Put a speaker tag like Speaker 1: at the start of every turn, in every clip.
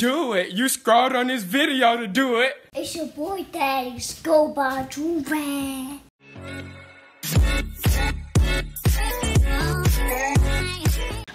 Speaker 1: Do it. You scrolled on this video to do it.
Speaker 2: It's your boy Daddy Scuba Juve.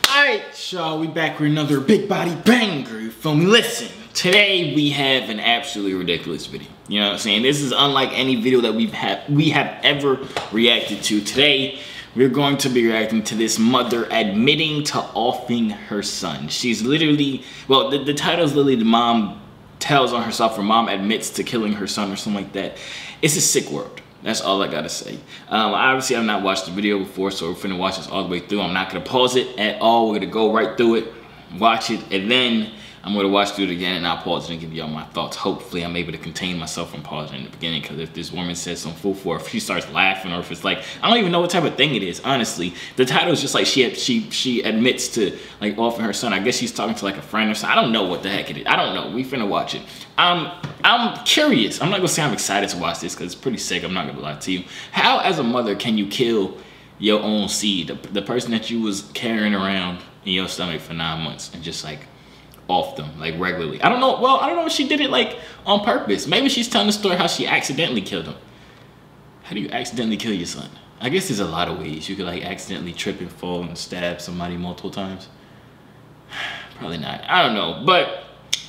Speaker 3: Alright, y'all, we back with another big body banger, you feel me? Listen, today we have an absolutely ridiculous video. You know what I'm saying? This is unlike any video that we've had we have ever reacted to. Today, we're going to be reacting to this mother admitting to offing her son. She's literally, well, the, the title is literally the mom tells on herself, her mom admits to killing her son or something like that. It's a sick world. That's all I gotta say. Um, obviously, I've not watched the video before, so we're finna watch this all the way through. I'm not gonna pause it at all. We're gonna go right through it, watch it, and then I'm gonna watch through it again and I'll pause it and give y'all my thoughts. Hopefully I'm able to contain myself from pausing in the beginning because if this woman says some fool for if she starts laughing or if it's like, I don't even know what type of thing it is, honestly. The title is just like she she she admits to like offering her son. I guess she's talking to like a friend or something. I don't know what the heck it is. I don't know. We finna watch it. Um, I'm curious. I'm not gonna say I'm excited to watch this because it's pretty sick. I'm not gonna lie to you. How as a mother can you kill your own seed, the, the person that you was carrying around in your stomach for nine months and just like off them like regularly. I don't know. Well, I don't know if she did it like on purpose. Maybe she's telling the story how she accidentally killed him. How do you accidentally kill your son? I guess there's a lot of ways. You could like accidentally trip and fall and stab somebody multiple times. Probably not. I don't know. But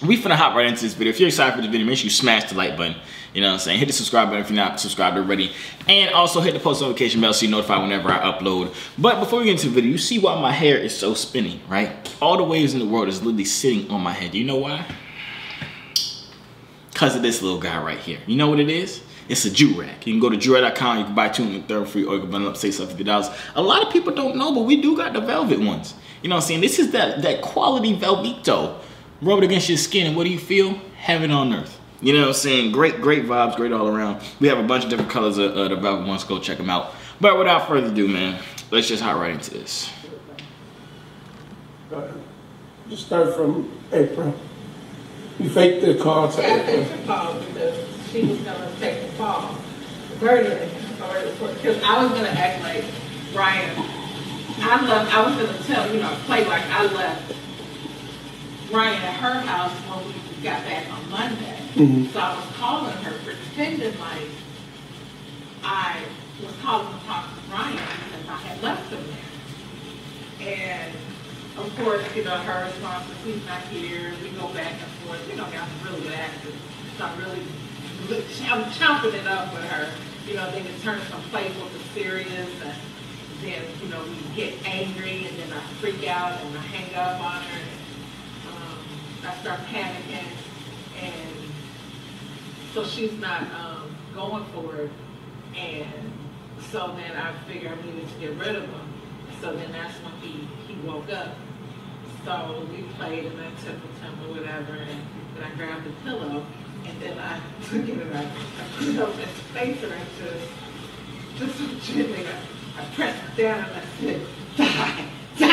Speaker 3: we finna hop right into this video. If you're excited for the video, make sure you smash the like button. You know what I'm saying? Hit the subscribe button if you're not subscribed already. And also hit the post notification bell so you're notified whenever I upload. But before we get into the video, you see why my hair is so spinny, right? All the waves in the world is literally sitting on my head. Do you know why? Because of this little guy right here. You know what it is? It's a Joorag. You can go to joorag.com, you can buy two and third free, or you can bundle up, say something $50. A lot of people don't know, but we do got the velvet ones. You know what I'm saying? This is that, that quality Velveto. Rub it against your skin, and what do you feel? Heaven on earth. You know what I'm saying? Great, great vibes, great all around. We have a bunch of different colors of uh, the velvet ones. Go check them out. But without further ado, man, let's just hop right into this.
Speaker 4: Just start from April. You faked the call to
Speaker 5: I
Speaker 4: April.
Speaker 5: think she because she was gonna take the fall. Burden, because I was gonna act like Brian. I left, I was gonna tell, you know, play like I left Brian at her house when we got back on Monday.
Speaker 4: Mhm.
Speaker 5: So I was calling her, pretending like I was calling to talk to Brian because I had left him there. And of course, you know, her response was, he's not here, we go back and forth, you know, I'm really actor. So I'm really, I'm chomping it up with her, you know, then it turns from playful to serious, and then, you know, we get angry, and then I freak out, and I hang up on her, um, I start panicking, so she's not, um, going for it, and so then I figure I needed to get rid of him. So then that's when he, he woke up. So we played and I him or whatever, and then I grabbed the pillow, and then I took it and I, put it over his face and I just, just gently, I, I pressed it down and I said, die, die,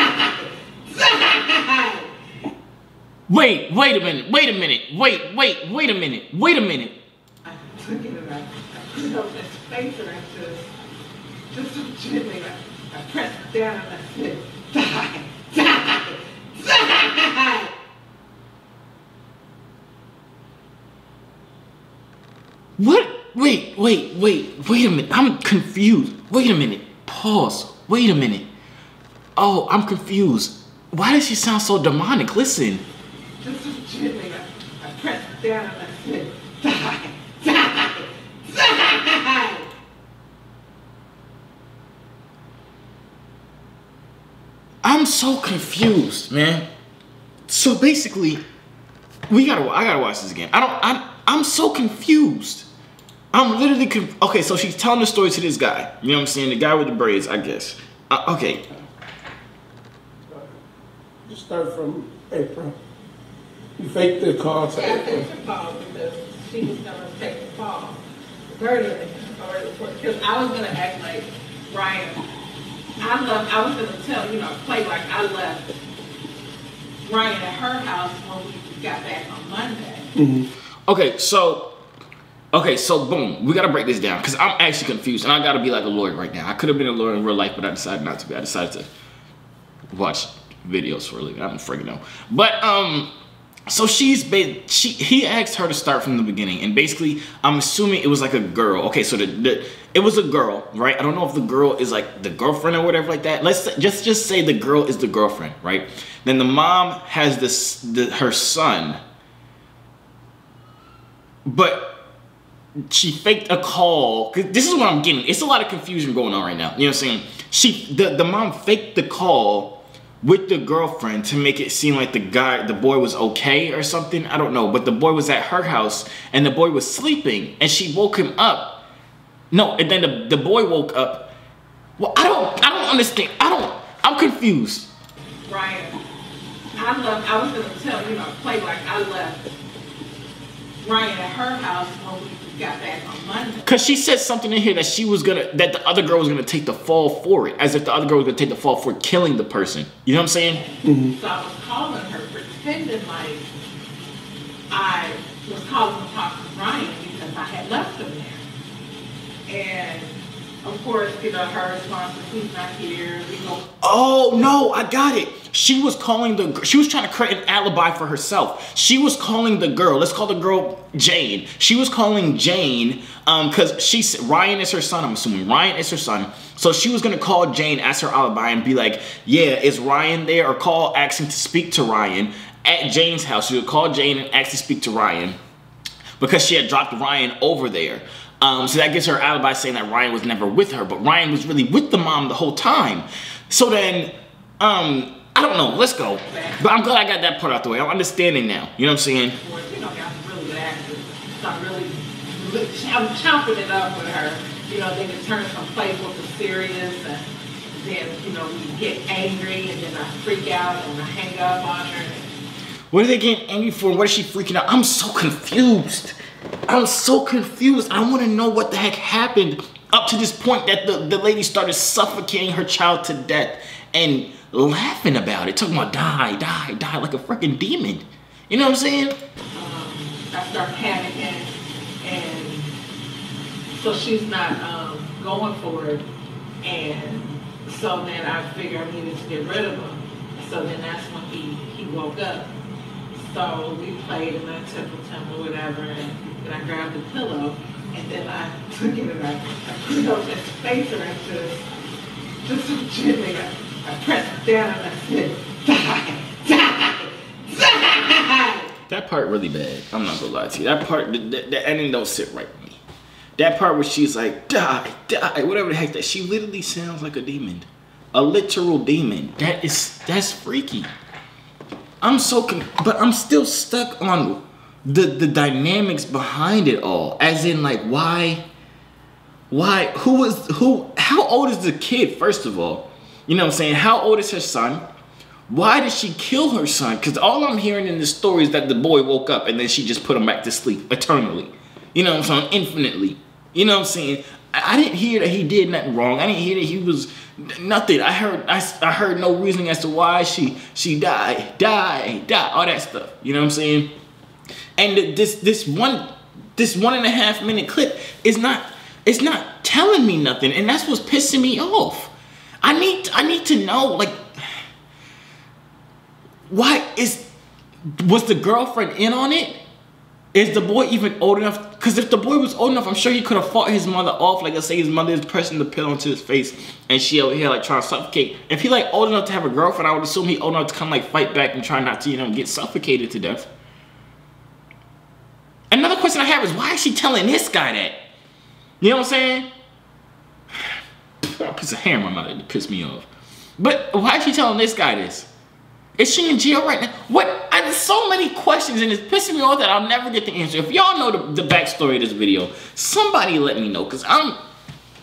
Speaker 5: die.
Speaker 3: Wait, wait a minute, wait a minute, wait, wait, wait a minute, wait a minute.
Speaker 5: I took it and I, I put it over his face and I just, just gently, I, I pressed down and I said, die, die, die.
Speaker 3: What? Wait, wait, wait, wait a minute. I'm confused. Wait a minute. Pause. Wait a minute. Oh, I'm confused. Why does she sound so demonic? Listen.
Speaker 5: Just gently, I, I pressed down and I said, die, die, die.
Speaker 3: I'm so confused, man. So basically, we gotta. I gotta watch this again. I don't. I'm. I'm so confused. I'm literally conf- okay. So she's telling the story to this guy. You know what I'm saying? The guy with the braids, I guess. Uh, okay.
Speaker 4: Just start from April. You fake the call to
Speaker 5: I
Speaker 4: April.
Speaker 5: think she called because she was gonna fake the fall. Burden, or, because I was gonna act like Brian. I love, I was gonna tell, you know, play like I left Brian at her house when we got back on Monday.
Speaker 3: Okay. So. Okay, so boom, we gotta break this down because I'm actually confused and I gotta be like a lawyer right now. I could have been a lawyer in real life, but I decided not to be. I decided to watch videos for a living. I don't freaking know. But um, so she's ba- she he asked her to start from the beginning and basically i'm assuming it was like a girl okay so the, the it was a girl right i don't know if the girl is like the girlfriend or whatever like that let's just just say the girl is the girlfriend right then the mom has this the, her son but she faked a call. This is what I'm getting. It's a lot of confusion going on right now. You know what I'm saying? She the, the mom faked the call with the girlfriend to make it seem like the guy the boy was okay or something. I don't know. But the boy was at her house and the boy was sleeping and she woke him up. No, and then the, the boy woke up. Well, I don't I don't understand. I don't I'm confused.
Speaker 5: Ryan, I left, I was gonna tell, you know, play like I left Ryan at her house when we got back on Monday.
Speaker 3: Cause she said something in here that she was gonna that the other girl was gonna take the fall for it, as if the other girl was gonna take the fall for killing the person. You know what I'm saying? Mm-hmm.
Speaker 5: So I was calling her, pretending like I was calling to talk to Ryan because I had left him there. And of course, you know, her response was, he's not here,
Speaker 3: Oh no, I got it. She was calling the she was trying to create an alibi for herself. She was calling the girl. Let's call the girl Jane. She was calling Jane um cuz she Ryan is her son, I'm assuming. Ryan is her son. So she was going to call Jane as her alibi and be like, "Yeah, is Ryan there?" or call asking to speak to Ryan at Jane's house. She would call Jane and ask to speak to Ryan because she had dropped Ryan over there. Um, so that gives her alibi saying that Ryan was never with her, but Ryan was really with the mom the whole time. So then, um, I don't know. Let's go. But I'm glad I got that part out the way. I'm understanding now. You know what I'm saying?
Speaker 5: You know, I'm really I'm chomping it up with her. You know, then it turns from playful to serious, and then you know we get angry, and then I freak out and I hang up on her.
Speaker 3: What are they getting angry for? What is she freaking out? I'm so confused. I'm so confused. I want to know what the heck happened up to this point that the, the lady started suffocating her child to death and laughing about it, talking about die, die, die like a freaking demon. You know what I'm saying?
Speaker 5: I start panicking, and so she's not um, going for it, and so then I figure I needed to get rid of him. So then that's when he he woke up. So we played and I him or whatever, and then I grabbed the pillow, and then I took it and I, I put it over his face and I just just so gently I, I pressed down and I said, die.
Speaker 3: That part really bad. I'm not gonna lie to you. That part, the, the, the ending don't sit right with me. That part where she's like, die, die, whatever the heck that, she literally sounds like a demon. A literal demon. That is, that's freaky. I'm so, but I'm still stuck on the, the dynamics behind it all. As in like, why, why, who was, who, how old is the kid, first of all? You know what I'm saying? How old is her son? Why did she kill her son? Because all I'm hearing in this story is that the boy woke up and then she just put him back to sleep eternally. You know what I'm saying? Infinitely. You know what I'm saying? I, didn't hear that he did nothing wrong. I didn't hear that he was nothing. I heard I, I heard no reasoning as to why she she died, died, died, all that stuff. You know what I'm saying? And this this one this one and a half minute clip is not it's not telling me nothing, and that's what's pissing me off. I need I need to know like why is was the girlfriend in on it? Is the boy even old enough? Because if the boy was old enough, I'm sure he could have fought his mother off. Like let's say his mother is pressing the pill into his face, and she over here like trying to suffocate. If he like old enough to have a girlfriend, I would assume he old enough to come like fight back and try not to you know get suffocated to death. Another question I have is why is she telling this guy that? You know what I'm saying? A piece of hair in my mouth to piss me off. But why is she telling this guy this? Is she in jail right now? What? I, there's so many questions and it's pissing me off that I'll never get the answer. If y'all know the, the backstory of this video, somebody let me know because I'm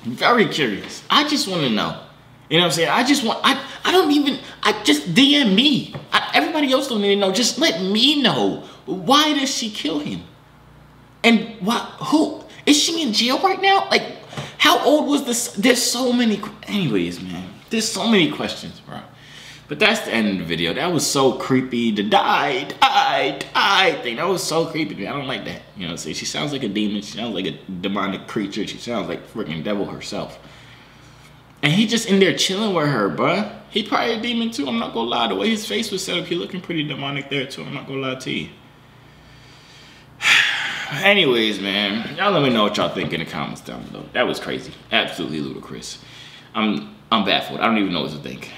Speaker 3: very curious. I just want to know. You know what I'm saying? I just want, I, I don't even, I just DM me. I, everybody else don't need to know. Just let me know. Why does she kill him? And why, who, is she in jail right now? Like, how old was this? There's so many, anyways, man. There's so many questions, bro. But that's the end of the video. That was so creepy. The die, die, die thing. That was so creepy. Man. I don't like that. You know what She sounds like a demon. She sounds like a demonic creature. She sounds like freaking devil herself. And he just in there chilling with her, bruh. He probably a demon too. I'm not gonna lie. The way his face was set up, he looking pretty demonic there too. I'm not gonna lie to you. Anyways, man, y'all let me know what y'all think in the comments down below. That was crazy. Absolutely ludicrous. I'm I'm baffled. I don't even know what to think.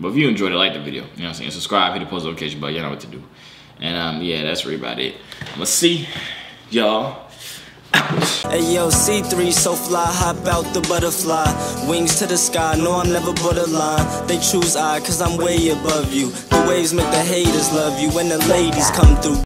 Speaker 3: But if you enjoyed it, like the video. You know what I'm saying? Subscribe, hit the post notification bell. You know what to do. And um, yeah, that's really about it. I'm gonna see y'all.
Speaker 6: Hey yo, C3 so fly, hop out the butterfly. Wings to the sky, no, I'm never borderline. They choose I, cause I'm way above you. The waves make the haters love you when the ladies come through.